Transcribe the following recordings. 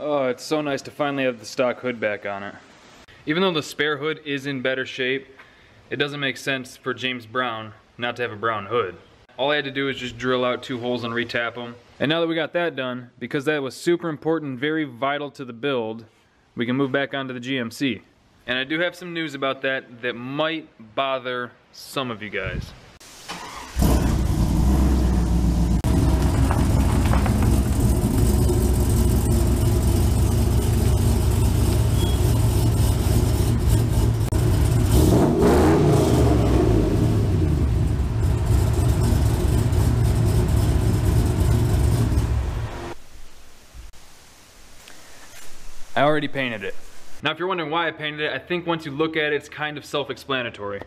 Oh, so nice to finally have the stock hood back on it. Even though the spare hood is in better shape, it doesn't make sense for James Brown not to have a brown hood. All I had to do was just drill out two holes and retap them. And now that we got that done, because that was super important, very vital to the build, we can move back onto the GMC. And I do have some news about that that might bother some of you guys. I already painted it. Now if you're wondering why I painted it, I think once you look at it, it's kind of self-explanatory.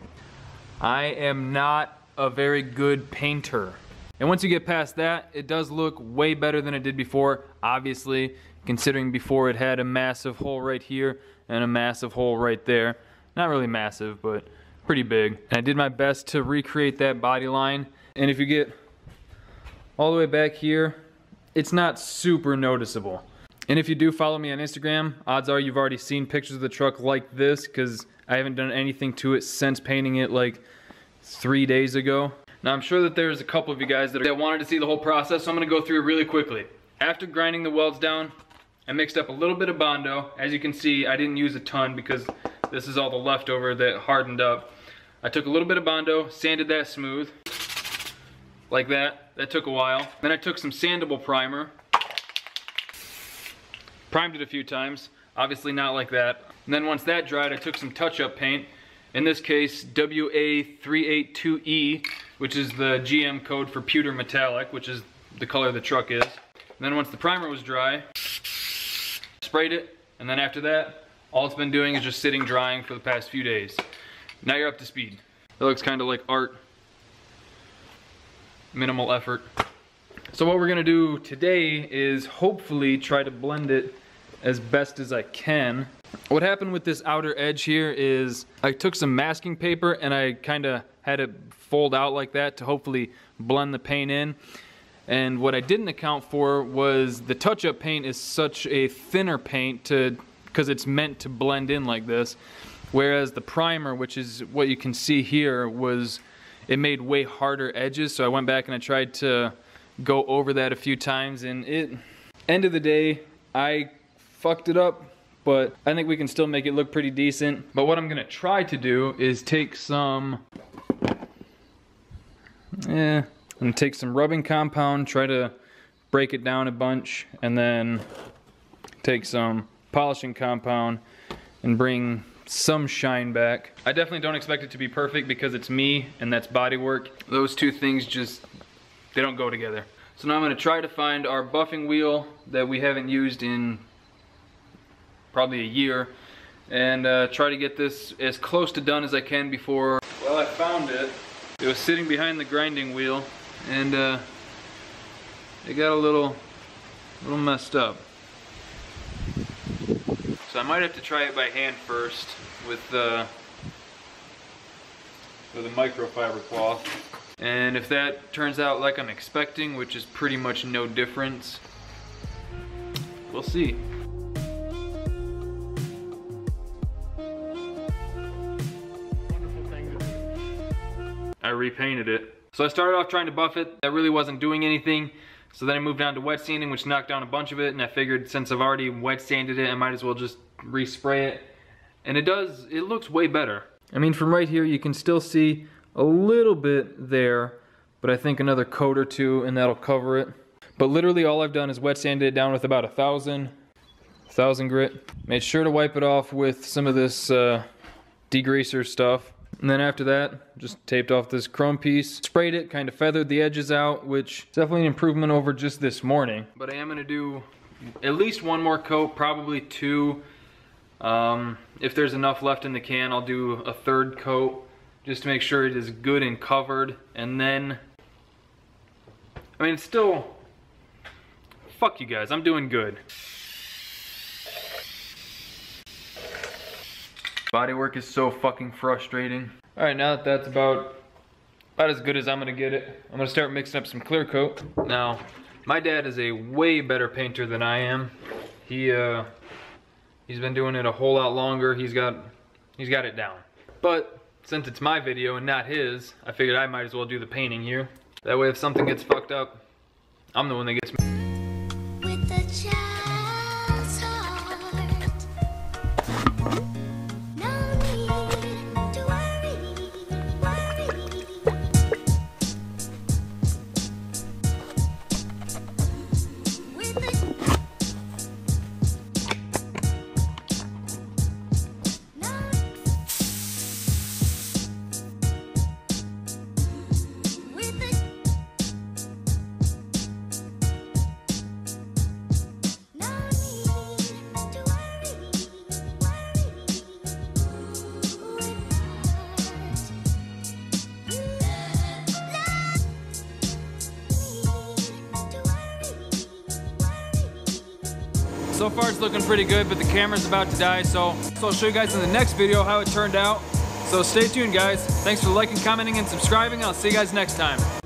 I am not a very good painter. And once you get past that, it does look way better than it did before, obviously, considering before it had a massive hole right here and a massive hole right there. Not really massive, but pretty big. And I did my best to recreate that body line. And if you get all the way back here, it's not super noticeable. And if you do follow me on Instagram, odds are you've already seen pictures of the truck like this because I haven't done anything to it since painting it like three days ago. Now I'm sure that there's a couple of you guys that, that wanted to see the whole process, so I'm gonna go through it really quickly. After grinding the welds down, I mixed up a little bit of Bondo. As you can see, I didn't use a ton because this is all the leftover that hardened up. I took a little bit of Bondo, sanded that smooth, like that. That took a while. Then I took some sandable primer, Primed it a few times, obviously not like that. And then once that dried, I took some touch-up paint. In this case, WA382E, which is the GM code for pewter metallic, which is the color the truck is. And then once the primer was dry, sprayed it, and then after that, all it's been doing is just sitting drying for the past few days. Now you're up to speed. It looks kind of like art. Minimal effort. So what we're gonna do today is hopefully try to blend it as best as I can. What happened with this outer edge here is I took some masking paper and I kind of had it fold out like that to hopefully blend the paint in. And what I didn't account for was the touch-up paint is such a thinner paint to because it's meant to blend in like this. Whereas the primer, which is what you can see here, was it made way harder edges. So I went back and I tried to go over that a few times and it end of the day I fucked it up, but I think we can still make it look pretty decent. But what I'm gonna try to do is take some, yeah, and take some rubbing compound, try to break it down a bunch, and then take some polishing compound and bring some shine back. I definitely don't expect it to be perfect because it's me and that's body work. Those two things just, they don't go together. So now I'm gonna try to find our buffing wheel that we haven't used in probably a year and uh, try to get this as close to done as I can before. Well I found it. It was sitting behind the grinding wheel and uh, it got a little little messed up. So I might have to try it by hand first with uh, with a microfiber cloth and if that turns out like I'm expecting which is pretty much no difference we'll see I repainted it. So I started off trying to buff it. That really wasn't doing anything. So then I moved on to wet sanding, which knocked down a bunch of it. And I figured since I've already wet sanded it, I might as well just respray it. And it does, it looks way better. I mean, from right here, you can still see a little bit there, but I think another coat or two and that'll cover it. But literally all I've done is wet sanded it down with about a thousand, thousand grit. Made sure to wipe it off with some of this uh, degreaser stuff. And then after that, just taped off this chrome piece, sprayed it, kind of feathered the edges out, which is definitely an improvement over just this morning. But I am gonna do at least one more coat, probably two. Um, if there's enough left in the can, I'll do a third coat just to make sure it is good and covered. And then, I mean, it's still, fuck you guys, I'm doing good. Bodywork is so fucking frustrating. All right, now that that's about, about as good as I'm gonna get it, I'm gonna start mixing up some clear coat. Now, my dad is a way better painter than I am. He uh, he's been doing it a whole lot longer. He's got he's got it down. But since it's my video and not his, I figured I might as well do the painting here. That way if something gets fucked up, I'm the one that gets So far it's looking pretty good, but the camera's about to die, so, so I'll show you guys in the next video how it turned out. So stay tuned guys. Thanks for liking, commenting, and subscribing. I'll see you guys next time.